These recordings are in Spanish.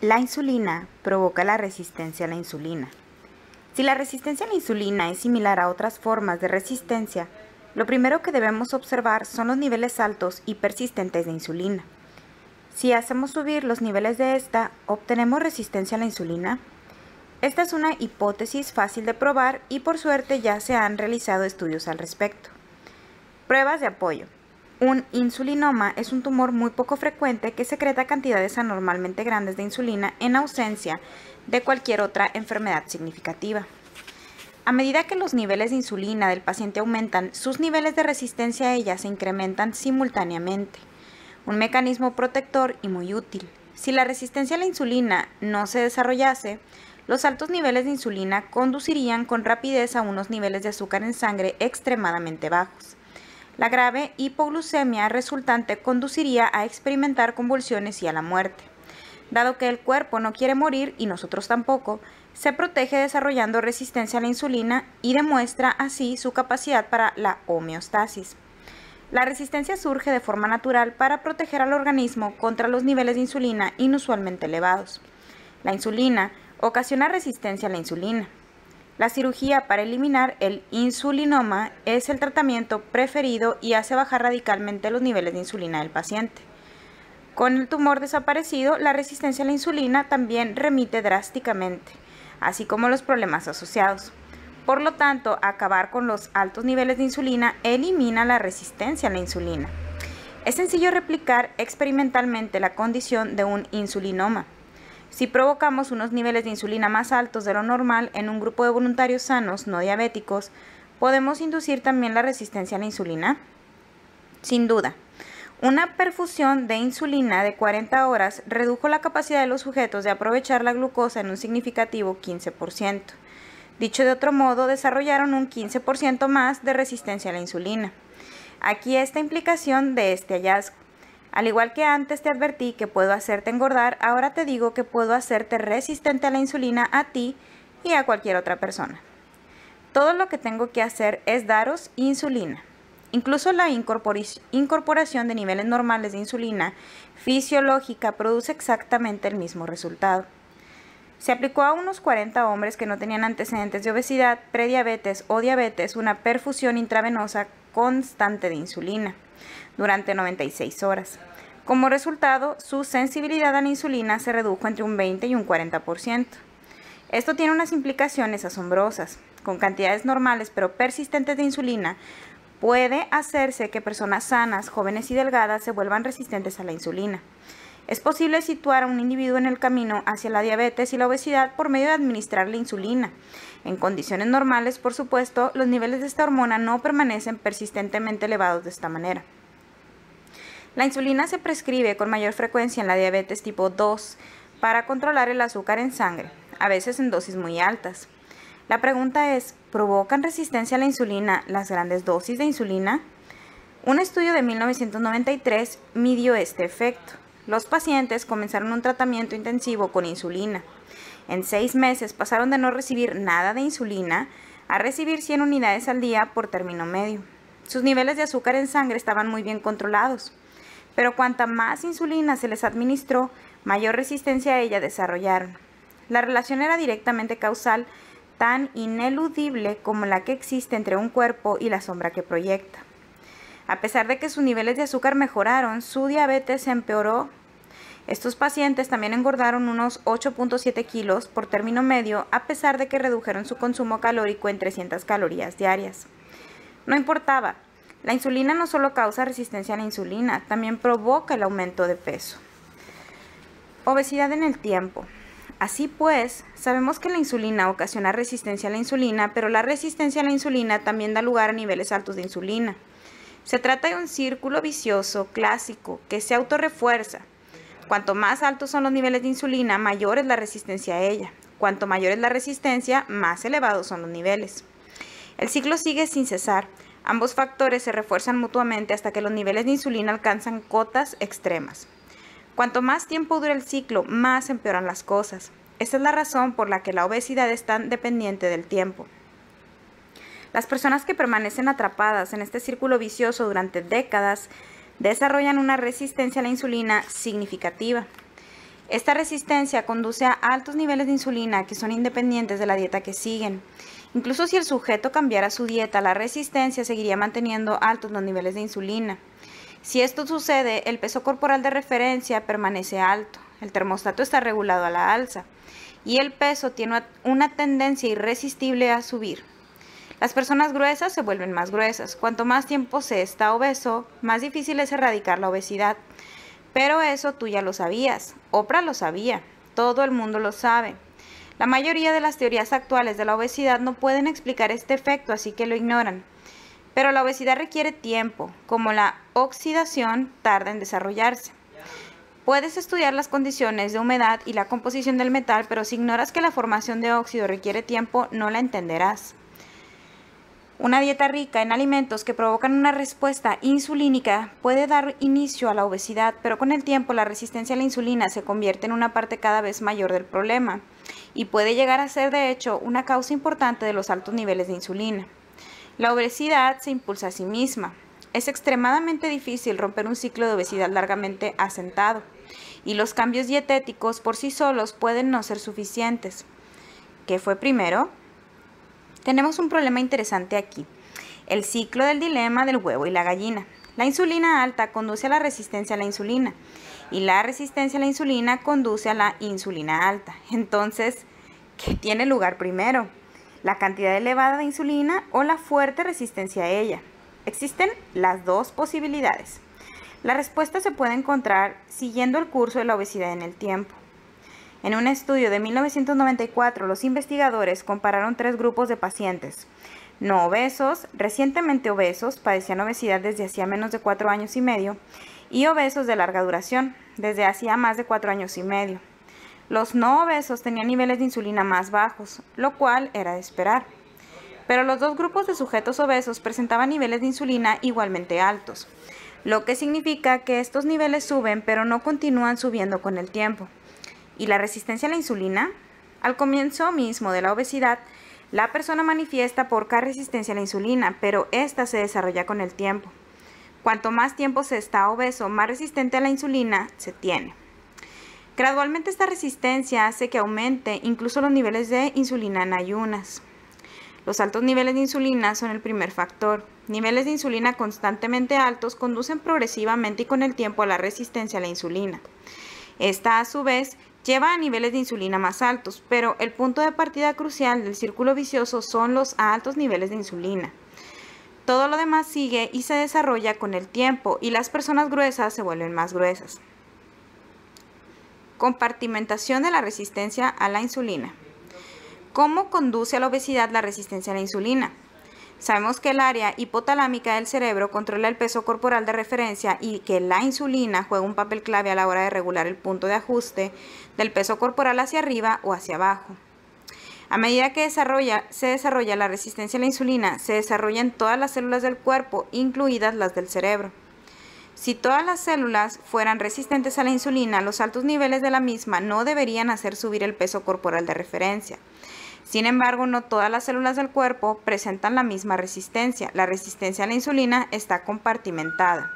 La insulina provoca la resistencia a la insulina. Si la resistencia a la insulina es similar a otras formas de resistencia, lo primero que debemos observar son los niveles altos y persistentes de insulina. Si hacemos subir los niveles de esta, ¿obtenemos resistencia a la insulina? Esta es una hipótesis fácil de probar y por suerte ya se han realizado estudios al respecto. Pruebas de apoyo. Un insulinoma es un tumor muy poco frecuente que secreta cantidades anormalmente grandes de insulina en ausencia de cualquier otra enfermedad significativa. A medida que los niveles de insulina del paciente aumentan, sus niveles de resistencia a ella se incrementan simultáneamente. Un mecanismo protector y muy útil. Si la resistencia a la insulina no se desarrollase, los altos niveles de insulina conducirían con rapidez a unos niveles de azúcar en sangre extremadamente bajos. La grave hipoglucemia resultante conduciría a experimentar convulsiones y a la muerte. Dado que el cuerpo no quiere morir y nosotros tampoco, se protege desarrollando resistencia a la insulina y demuestra así su capacidad para la homeostasis. La resistencia surge de forma natural para proteger al organismo contra los niveles de insulina inusualmente elevados. La insulina ocasiona resistencia a la insulina. La cirugía para eliminar el insulinoma es el tratamiento preferido y hace bajar radicalmente los niveles de insulina del paciente. Con el tumor desaparecido, la resistencia a la insulina también remite drásticamente, así como los problemas asociados. Por lo tanto, acabar con los altos niveles de insulina elimina la resistencia a la insulina. Es sencillo replicar experimentalmente la condición de un insulinoma. Si provocamos unos niveles de insulina más altos de lo normal en un grupo de voluntarios sanos no diabéticos, ¿podemos inducir también la resistencia a la insulina? Sin duda. Una perfusión de insulina de 40 horas redujo la capacidad de los sujetos de aprovechar la glucosa en un significativo 15%. Dicho de otro modo, desarrollaron un 15% más de resistencia a la insulina. Aquí está implicación de este hallazgo. Al igual que antes te advertí que puedo hacerte engordar, ahora te digo que puedo hacerte resistente a la insulina a ti y a cualquier otra persona. Todo lo que tengo que hacer es daros insulina. Incluso la incorporación de niveles normales de insulina fisiológica produce exactamente el mismo resultado. Se aplicó a unos 40 hombres que no tenían antecedentes de obesidad, prediabetes o diabetes una perfusión intravenosa constante de insulina durante 96 horas. Como resultado, su sensibilidad a la insulina se redujo entre un 20 y un 40%. Esto tiene unas implicaciones asombrosas. Con cantidades normales pero persistentes de insulina, puede hacerse que personas sanas, jóvenes y delgadas se vuelvan resistentes a la insulina. Es posible situar a un individuo en el camino hacia la diabetes y la obesidad por medio de administrar la insulina. En condiciones normales, por supuesto, los niveles de esta hormona no permanecen persistentemente elevados de esta manera. La insulina se prescribe con mayor frecuencia en la diabetes tipo 2 para controlar el azúcar en sangre, a veces en dosis muy altas. La pregunta es, ¿provocan resistencia a la insulina las grandes dosis de insulina? Un estudio de 1993 midió este efecto. Los pacientes comenzaron un tratamiento intensivo con insulina. En seis meses pasaron de no recibir nada de insulina a recibir 100 unidades al día por término medio. Sus niveles de azúcar en sangre estaban muy bien controlados, pero cuanta más insulina se les administró, mayor resistencia a ella desarrollaron. La relación era directamente causal, tan ineludible como la que existe entre un cuerpo y la sombra que proyecta. A pesar de que sus niveles de azúcar mejoraron, su diabetes empeoró estos pacientes también engordaron unos 8.7 kilos por término medio a pesar de que redujeron su consumo calórico en 300 calorías diarias. No importaba, la insulina no solo causa resistencia a la insulina, también provoca el aumento de peso. Obesidad en el tiempo. Así pues, sabemos que la insulina ocasiona resistencia a la insulina, pero la resistencia a la insulina también da lugar a niveles altos de insulina. Se trata de un círculo vicioso clásico que se autorrefuerza Cuanto más altos son los niveles de insulina, mayor es la resistencia a ella. Cuanto mayor es la resistencia, más elevados son los niveles. El ciclo sigue sin cesar. Ambos factores se refuerzan mutuamente hasta que los niveles de insulina alcanzan cotas extremas. Cuanto más tiempo dura el ciclo, más empeoran las cosas. Esta es la razón por la que la obesidad es tan dependiente del tiempo. Las personas que permanecen atrapadas en este círculo vicioso durante décadas desarrollan una resistencia a la insulina significativa. Esta resistencia conduce a altos niveles de insulina que son independientes de la dieta que siguen. Incluso si el sujeto cambiara su dieta, la resistencia seguiría manteniendo altos los niveles de insulina. Si esto sucede, el peso corporal de referencia permanece alto, el termostato está regulado a la alza y el peso tiene una tendencia irresistible a subir. Las personas gruesas se vuelven más gruesas. Cuanto más tiempo se está obeso, más difícil es erradicar la obesidad. Pero eso tú ya lo sabías. Oprah lo sabía. Todo el mundo lo sabe. La mayoría de las teorías actuales de la obesidad no pueden explicar este efecto, así que lo ignoran. Pero la obesidad requiere tiempo, como la oxidación tarda en desarrollarse. Puedes estudiar las condiciones de humedad y la composición del metal, pero si ignoras que la formación de óxido requiere tiempo, no la entenderás. Una dieta rica en alimentos que provocan una respuesta insulínica puede dar inicio a la obesidad, pero con el tiempo la resistencia a la insulina se convierte en una parte cada vez mayor del problema y puede llegar a ser de hecho una causa importante de los altos niveles de insulina. La obesidad se impulsa a sí misma. Es extremadamente difícil romper un ciclo de obesidad largamente asentado y los cambios dietéticos por sí solos pueden no ser suficientes. ¿Qué fue primero? Tenemos un problema interesante aquí, el ciclo del dilema del huevo y la gallina. La insulina alta conduce a la resistencia a la insulina y la resistencia a la insulina conduce a la insulina alta. Entonces, ¿qué tiene lugar primero? ¿La cantidad elevada de insulina o la fuerte resistencia a ella? Existen las dos posibilidades. La respuesta se puede encontrar siguiendo el curso de la obesidad en el tiempo. En un estudio de 1994, los investigadores compararon tres grupos de pacientes. No obesos, recientemente obesos, padecían obesidad desde hacía menos de cuatro años y medio, y obesos de larga duración, desde hacía más de cuatro años y medio. Los no obesos tenían niveles de insulina más bajos, lo cual era de esperar. Pero los dos grupos de sujetos obesos presentaban niveles de insulina igualmente altos, lo que significa que estos niveles suben pero no continúan subiendo con el tiempo y la resistencia a la insulina? Al comienzo mismo de la obesidad, la persona manifiesta poca resistencia a la insulina, pero esta se desarrolla con el tiempo. Cuanto más tiempo se está obeso, más resistente a la insulina se tiene. Gradualmente esta resistencia hace que aumente incluso los niveles de insulina en ayunas. Los altos niveles de insulina son el primer factor. Niveles de insulina constantemente altos conducen progresivamente y con el tiempo a la resistencia a la insulina. Esta a su vez lleva a niveles de insulina más altos, pero el punto de partida crucial del círculo vicioso son los altos niveles de insulina. Todo lo demás sigue y se desarrolla con el tiempo y las personas gruesas se vuelven más gruesas. Compartimentación de la resistencia a la insulina. ¿Cómo conduce a la obesidad la resistencia a la insulina? Sabemos que el área hipotalámica del cerebro controla el peso corporal de referencia y que la insulina juega un papel clave a la hora de regular el punto de ajuste del peso corporal hacia arriba o hacia abajo. A medida que se desarrolla la resistencia a la insulina, se desarrollan todas las células del cuerpo, incluidas las del cerebro. Si todas las células fueran resistentes a la insulina, los altos niveles de la misma no deberían hacer subir el peso corporal de referencia. Sin embargo, no todas las células del cuerpo presentan la misma resistencia. La resistencia a la insulina está compartimentada.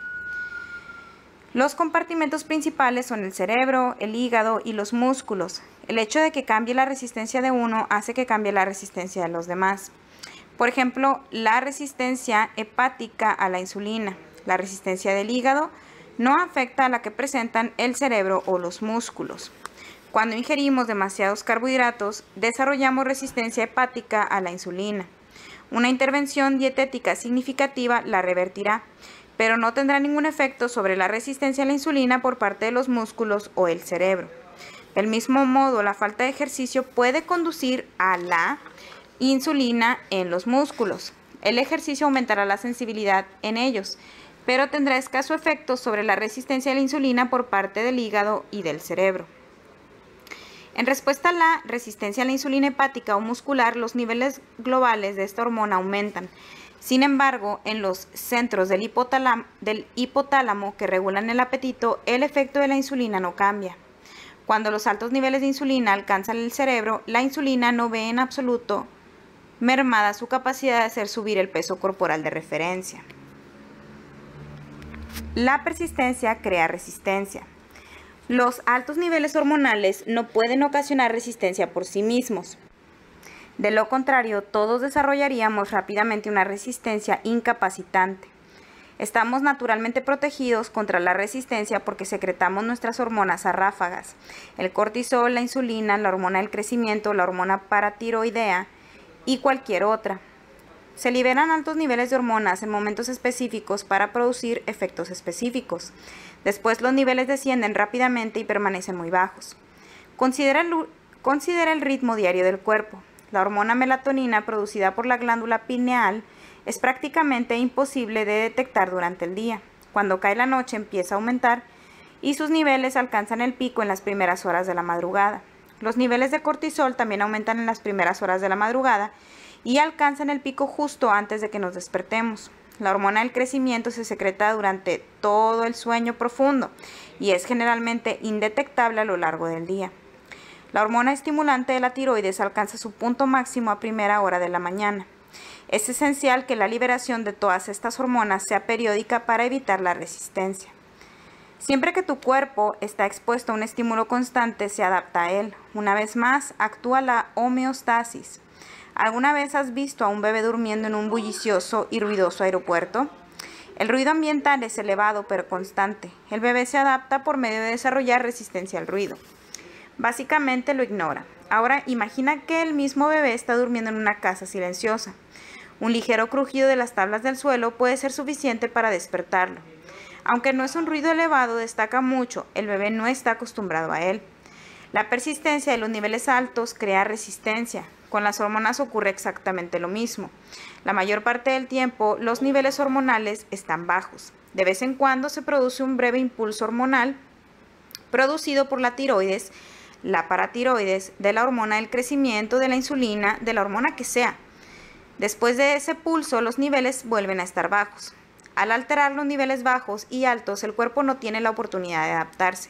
Los compartimentos principales son el cerebro, el hígado y los músculos. El hecho de que cambie la resistencia de uno hace que cambie la resistencia de los demás. Por ejemplo, la resistencia hepática a la insulina. La resistencia del hígado no afecta a la que presentan el cerebro o los músculos. Cuando ingerimos demasiados carbohidratos, desarrollamos resistencia hepática a la insulina. Una intervención dietética significativa la revertirá, pero no tendrá ningún efecto sobre la resistencia a la insulina por parte de los músculos o el cerebro. Del mismo modo, la falta de ejercicio puede conducir a la insulina en los músculos. El ejercicio aumentará la sensibilidad en ellos, pero tendrá escaso efecto sobre la resistencia a la insulina por parte del hígado y del cerebro. En respuesta a la resistencia a la insulina hepática o muscular, los niveles globales de esta hormona aumentan. Sin embargo, en los centros del hipotálamo, que regulan el apetito, el efecto de la insulina no cambia. Cuando los altos niveles de insulina alcanzan el cerebro, la insulina no ve en absoluto mermada su capacidad de hacer subir el peso corporal de referencia. La persistencia crea resistencia. Los altos niveles hormonales no pueden ocasionar resistencia por sí mismos. De lo contrario, todos desarrollaríamos rápidamente una resistencia incapacitante. Estamos naturalmente protegidos contra la resistencia porque secretamos nuestras hormonas a ráfagas. El cortisol, la insulina, la hormona del crecimiento, la hormona paratiroidea y cualquier otra. Se liberan altos niveles de hormonas en momentos específicos para producir efectos específicos. Después los niveles descienden rápidamente y permanecen muy bajos. Considera el, ritmo diario del cuerpo. La hormona melatonina producida por la glándula pineal es prácticamente imposible de detectar durante el día. Cuando cae la noche empieza a aumentar y sus niveles alcanzan el pico en las primeras horas de la madrugada. Los niveles de cortisol también aumentan en las primeras horas de la madrugada y alcanzan el pico justo antes de que nos despertemos. La hormona del crecimiento se secreta durante todo el sueño profundo y es generalmente indetectable a lo largo del día. La hormona estimulante de la tiroides alcanza su punto máximo a primera hora de la mañana. Es esencial que la liberación de todas estas hormonas sea periódica para evitar la resistencia. Siempre que tu cuerpo está expuesto a un estímulo constante, se adapta a él. Una vez más, actúa la homeostasis. ¿Alguna vez has visto a un bebé durmiendo en un bullicioso y ruidoso aeropuerto? El ruido ambiental es elevado pero constante. El bebé se adapta por medio de desarrollar resistencia al ruido. Básicamente lo ignora. Ahora imagina que el mismo bebé está durmiendo en una casa silenciosa. Un ligero crujido de las tablas del suelo puede ser suficiente para despertarlo. Aunque no es un ruido elevado, destaca mucho, el bebé no está acostumbrado a él. La persistencia de los niveles altos crea resistencia. Con las hormonas ocurre exactamente lo mismo. La mayor parte del tiempo los niveles hormonales están bajos. De vez en cuando se produce un breve impulso hormonal producido por la tiroides la paratiroides, de la hormona del crecimiento, de la insulina, de la hormona que sea. Después de ese pulso, los niveles vuelven a estar bajos. Al alterar los niveles bajos y altos, el cuerpo no tiene la oportunidad de adaptarse.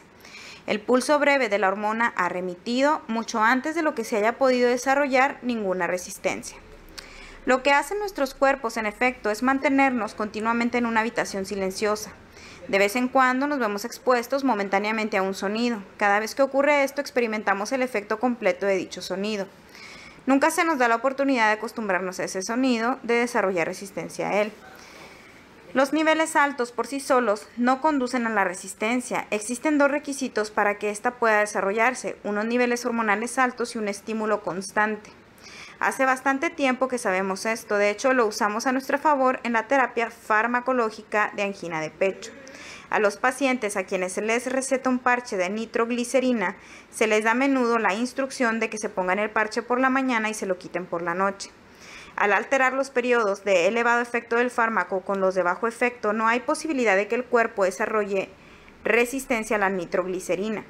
El pulso breve de la hormona ha remitido mucho antes de lo que se haya podido desarrollar ninguna resistencia. Lo que hacen nuestros cuerpos, en efecto, es mantenernos continuamente en una habitación silenciosa, de vez en cuando nos vemos expuestos momentáneamente a un sonido. Cada vez que ocurre esto experimentamos el efecto completo de dicho sonido. Nunca se nos da la oportunidad de acostumbrarnos a ese sonido, de desarrollar resistencia a él. Los niveles altos por sí solos no conducen a la resistencia. Existen dos requisitos para que ésta pueda desarrollarse, unos niveles hormonales altos y un estímulo constante. Hace bastante tiempo que sabemos esto, de hecho lo usamos a nuestro favor en la terapia farmacológica de angina de pecho. A los pacientes a quienes se les receta un parche de nitroglicerina, se les da a menudo la instrucción de que se pongan el parche por la mañana y se lo quiten por la noche. Al alterar los periodos de elevado efecto del fármaco con los de bajo efecto, no hay posibilidad de que el cuerpo desarrolle resistencia a la nitroglicerina.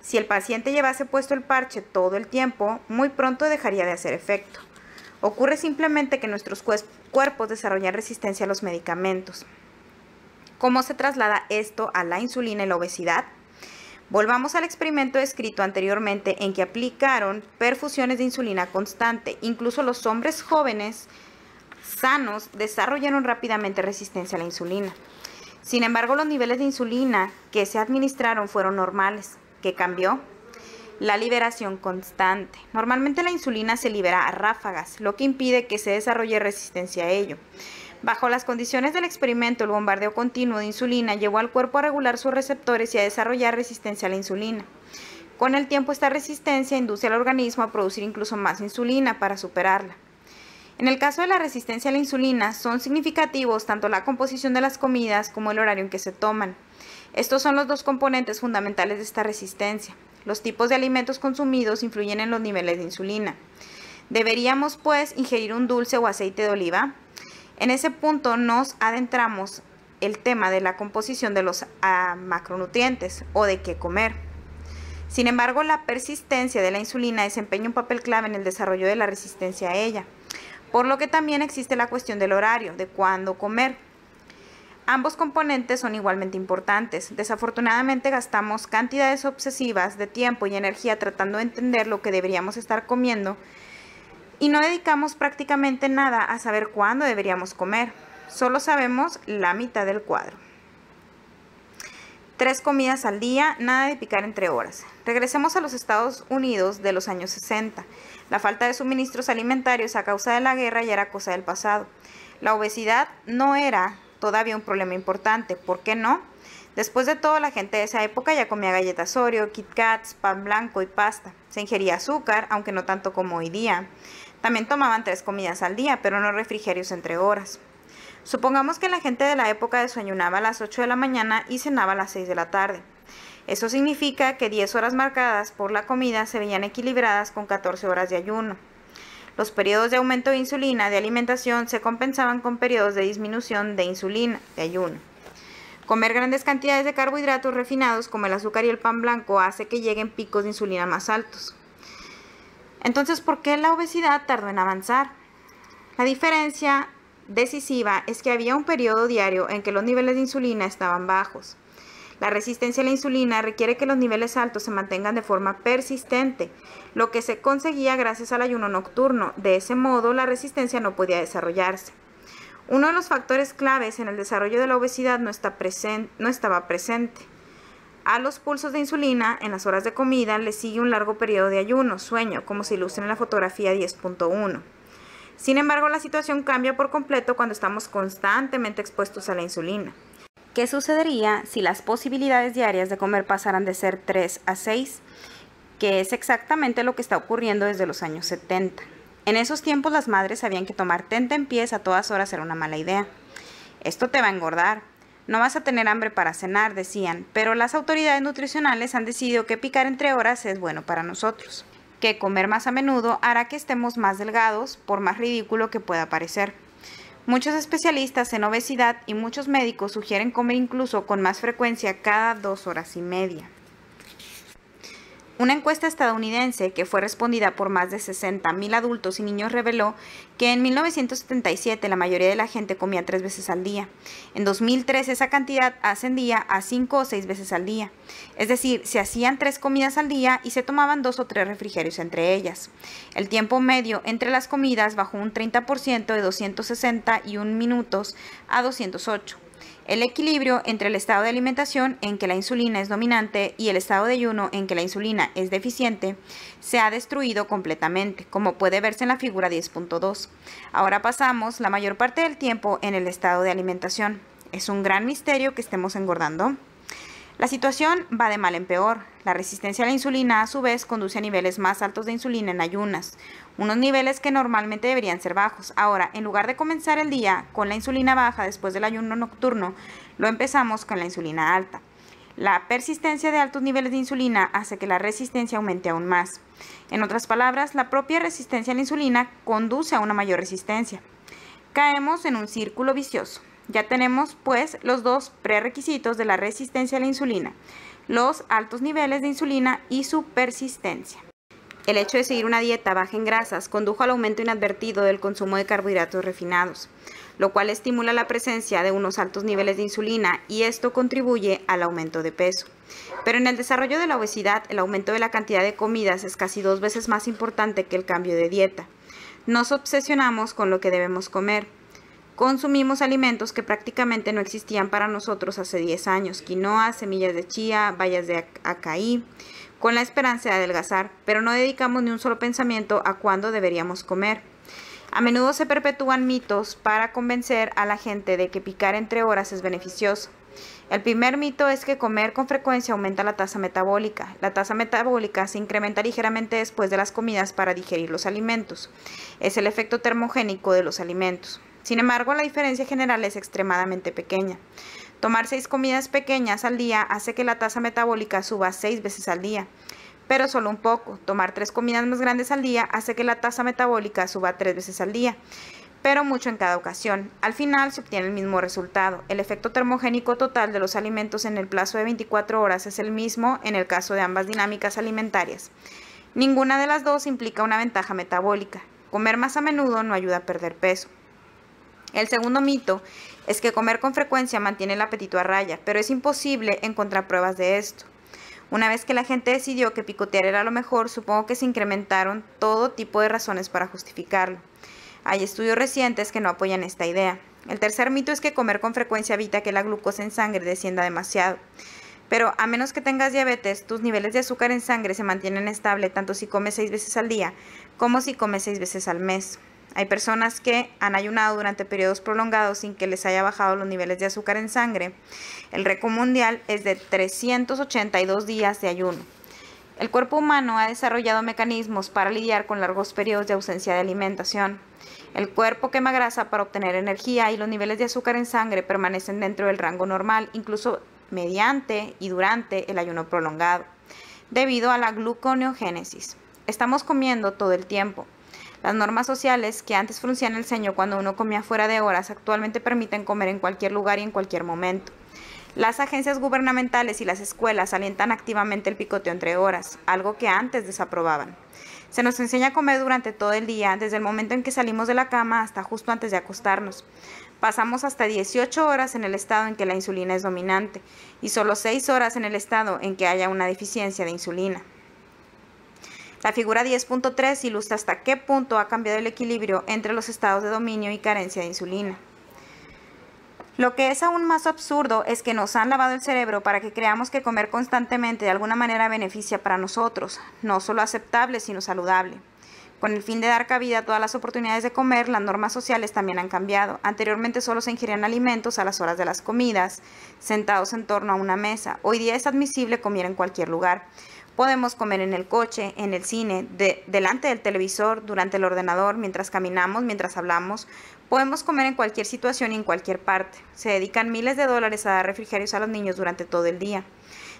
Si el paciente llevase puesto el parche todo el tiempo, muy pronto dejaría de hacer efecto. Ocurre simplemente que nuestros cuerpos desarrollan resistencia a los medicamentos. ¿Cómo se traslada esto a la insulina y la obesidad? Volvamos al experimento descrito anteriormente en que aplicaron perfusiones de insulina constante. Incluso los hombres jóvenes sanos desarrollaron rápidamente resistencia a la insulina. Sin embargo, los niveles de insulina que se administraron fueron normales. ¿Qué cambió? La liberación constante. Normalmente la insulina se libera a ráfagas, lo que impide que se desarrolle resistencia a ello. Bajo las condiciones del experimento, el bombardeo continuo de insulina llevó al cuerpo a regular sus receptores y a desarrollar resistencia a la insulina. Con el tiempo, esta resistencia induce al organismo a producir incluso más insulina para superarla. En el caso de la resistencia a la insulina, son significativos tanto la composición de las comidas como el horario en que se toman. Estos son los dos componentes fundamentales de esta resistencia. Los tipos de alimentos consumidos influyen en los niveles de insulina. ¿Deberíamos, pues, ingerir un dulce o aceite de oliva? En ese punto nos adentramos el tema de la composición de los ah, macronutrientes o de qué comer. Sin embargo, la persistencia de la insulina desempeña un papel clave en el desarrollo de la resistencia a ella, por lo que también existe la cuestión del horario, de cuándo comer. Ambos componentes son igualmente importantes. Desafortunadamente gastamos cantidades obsesivas de tiempo y energía tratando de entender lo que deberíamos estar comiendo y no dedicamos prácticamente nada a saber cuándo deberíamos comer. Solo sabemos la mitad del cuadro. Tres comidas al día, nada de picar entre horas. Regresemos a los Estados Unidos de los años 60. La falta de suministros alimentarios a causa de la guerra ya era cosa del pasado. La obesidad no era todavía un problema importante. ¿Por qué no? Después de todo, la gente de esa época ya comía galletas Oreo, Kit Kats, pan blanco y pasta. Se ingería azúcar, aunque no tanto como hoy día. También tomaban tres comidas al día, pero no refrigerios entre horas. Supongamos que la gente de la época desayunaba a las 8 de la mañana y cenaba a las 6 de la tarde. Eso significa que 10 horas marcadas por la comida se veían equilibradas con 14 horas de ayuno. Los periodos de aumento de insulina de alimentación se compensaban con periodos de disminución de insulina de ayuno. Comer grandes cantidades de carbohidratos refinados como el azúcar y el pan blanco hace que lleguen picos de insulina más altos. Entonces, ¿por qué la obesidad tardó en avanzar? La diferencia decisiva es que había un periodo diario en que los niveles de insulina estaban bajos. La resistencia a la insulina requiere que los niveles altos se mantengan de forma persistente, lo que se conseguía gracias al ayuno nocturno. De ese modo, la resistencia no podía desarrollarse. Uno de los factores claves en el desarrollo de la obesidad no, no estaba presente. A los pulsos de insulina en las horas de comida le sigue un largo periodo de ayuno, sueño, como se ilustra en la fotografía 10.1. Sin embargo, la situación cambia por completo cuando estamos constantemente expuestos a la insulina. ¿Qué sucedería si las posibilidades diarias de comer pasaran de ser 3 a 6? Que es exactamente lo que está ocurriendo desde los años 70. En esos tiempos las madres sabían que tomar tenta en pies a todas horas era una mala idea. Esto te va a engordar. No vas a tener hambre para cenar, decían, pero las autoridades nutricionales han decidido que picar entre horas es bueno para nosotros que comer más a menudo hará que estemos más delgados, por más ridículo que pueda parecer. Muchos especialistas en obesidad y muchos médicos sugieren comer incluso con más frecuencia cada dos horas y media. Una encuesta estadounidense que fue respondida por más de 60.000 adultos y niños reveló que en 1977 la mayoría de la gente comía tres veces al día. En 2003 esa cantidad ascendía a cinco o seis veces al día. Es decir, se hacían tres comidas al día y se tomaban dos o tres refrigerios entre ellas. El tiempo medio entre las comidas bajó un 30% de 261 minutos a 208. El equilibrio entre el estado de alimentación en que la insulina es dominante y el estado de ayuno en que la insulina es deficiente se ha destruido completamente, como puede verse en la figura 10.2. Ahora pasamos la mayor parte del tiempo en el estado de alimentación. Es un gran misterio que estemos engordando. La situación va de mal en peor. La resistencia a la insulina a su vez conduce a niveles más altos de insulina en ayunas, unos niveles que normalmente deberían ser bajos. Ahora, en lugar de comenzar el día con la insulina baja después del ayuno nocturno, lo empezamos con la insulina alta. La persistencia de altos niveles de insulina hace que la resistencia aumente aún más. En otras palabras, la propia resistencia a la insulina conduce a una mayor resistencia. Caemos en un círculo vicioso. Ya tenemos pues los dos prerequisitos de la resistencia a la insulina, los altos niveles de insulina y su persistencia. El hecho de seguir una dieta baja en grasas condujo al aumento inadvertido del consumo de carbohidratos refinados, lo cual estimula la presencia de unos altos niveles de insulina y esto contribuye al aumento de peso. Pero en el desarrollo de la obesidad, el aumento de la cantidad de comidas es casi dos veces más importante que el cambio de dieta. Nos obsesionamos con lo que debemos comer, consumimos alimentos que prácticamente no existían para nosotros hace 10 años, quinoa, semillas de chía, bayas de acaí, con la esperanza de adelgazar, pero no dedicamos ni un solo pensamiento a cuándo deberíamos comer. A menudo se perpetúan mitos para convencer a la gente de que picar entre horas es beneficioso. El primer mito es que comer con frecuencia aumenta la tasa metabólica. La tasa metabólica se incrementa ligeramente después de las comidas para digerir los alimentos. Es el efecto termogénico de los alimentos. Sin embargo, la diferencia general es extremadamente pequeña. Tomar seis comidas pequeñas al día hace que la tasa metabólica suba seis veces al día, pero solo un poco. Tomar tres comidas más grandes al día hace que la tasa metabólica suba tres veces al día, pero mucho en cada ocasión. Al final se obtiene el mismo resultado. El efecto termogénico total de los alimentos en el plazo de 24 horas es el mismo en el caso de ambas dinámicas alimentarias. Ninguna de las dos implica una ventaja metabólica. Comer más a menudo no ayuda a perder peso. El segundo mito es que comer con frecuencia mantiene el apetito a raya, pero es imposible encontrar pruebas de esto. Una vez que la gente decidió que picotear era lo mejor, supongo que se incrementaron todo tipo de razones para justificarlo. Hay estudios recientes que no apoyan esta idea. El tercer mito es que comer con frecuencia evita que la glucosa en sangre descienda demasiado. Pero a menos que tengas diabetes, tus niveles de azúcar en sangre se mantienen estable tanto si comes seis veces al día como si comes seis veces al mes. Hay personas que han ayunado durante periodos prolongados sin que les haya bajado los niveles de azúcar en sangre. El récord mundial es de 382 días de ayuno. El cuerpo humano ha desarrollado mecanismos para lidiar con largos periodos de ausencia de alimentación. El cuerpo quema grasa para obtener energía y los niveles de azúcar en sangre permanecen dentro del rango normal, incluso mediante y durante el ayuno prolongado, debido a la gluconeogénesis. Estamos comiendo todo el tiempo. Las normas sociales que antes fruncían el ceño cuando uno comía fuera de horas actualmente permiten comer en cualquier lugar y en cualquier momento. Las agencias gubernamentales y las escuelas alientan activamente el picoteo entre horas, algo que antes desaprobaban. Se nos enseña a comer durante todo el día, desde el momento en que salimos de la cama hasta justo antes de acostarnos. Pasamos hasta 18 horas en el estado en que la insulina es dominante y solo 6 horas en el estado en que haya una deficiencia de insulina. La figura 10.3 ilustra hasta qué punto ha cambiado el equilibrio entre los estados de dominio y carencia de insulina. Lo que es aún más absurdo es que nos han lavado el cerebro para que creamos que comer constantemente de alguna manera beneficia para nosotros, no solo aceptable, sino saludable. Con el fin de dar cabida a todas las oportunidades de comer, las normas sociales también han cambiado. Anteriormente solo se ingirían alimentos a las horas de las comidas, sentados en torno a una mesa. Hoy día es admisible comer en cualquier lugar. Podemos comer en el coche, en el cine, delante del televisor, durante el ordenador, mientras caminamos, mientras hablamos. Podemos comer en cualquier situación y en cualquier parte. Se dedican miles de dólares a dar refrigerios a los niños durante todo el día.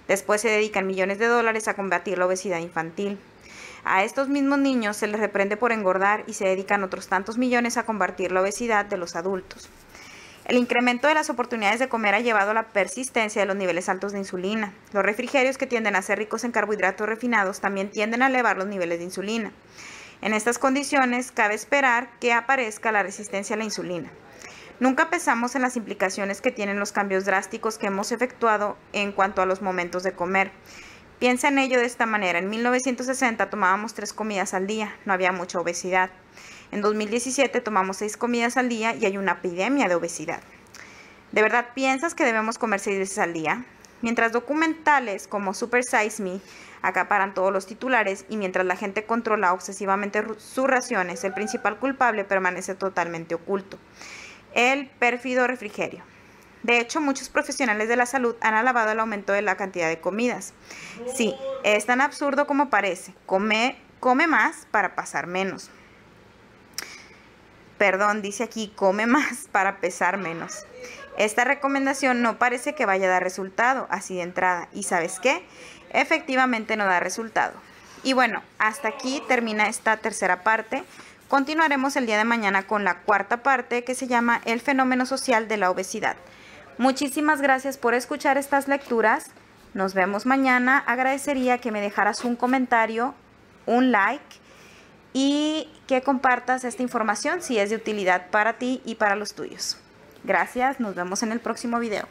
Después se dedican millones de dólares a combatir la obesidad infantil. A estos mismos niños se les reprende por engordar y se dedican otros tantos millones a combatir la obesidad de los adultos. El incremento de las oportunidades de comer ha llevado a la persistencia de los niveles altos de insulina. Los refrigerios que tienden a ser ricos en carbohidratos refinados también tienden a elevar los niveles de insulina. En estas condiciones, cabe esperar que aparezca la resistencia a la insulina. Nunca pensamos en las implicaciones que tienen los cambios drásticos que hemos efectuado en cuanto a los momentos de comer. Piensa en ello de esta manera. En 1960 tomábamos tres comidas al día, no había mucha obesidad. En 2017 tomamos seis comidas al día y hay una epidemia de obesidad. ¿De verdad piensas que debemos comer seis veces al día? Mientras documentales como Super Size Me acaparan todos los titulares y mientras la gente controla obsesivamente sus raciones, el principal culpable permanece totalmente oculto. El pérfido refrigerio. De hecho, muchos profesionales de la salud han alabado el aumento de la cantidad de comidas. Sí, es tan absurdo como parece. Come, come más para pasar menos. Perdón, dice aquí, come más para pesar menos. Esta recomendación no parece que vaya a dar resultado así de entrada. ¿Y sabes qué? Efectivamente no da resultado. Y bueno, hasta aquí termina esta tercera parte. Continuaremos el día de mañana con la cuarta parte que se llama El fenómeno social de la obesidad. Muchísimas gracias por escuchar estas lecturas. Nos vemos mañana. Agradecería que me dejaras un comentario, un like y que compartas esta información si es de utilidad para ti y para los tuyos. Gracias, nos vemos en el próximo video.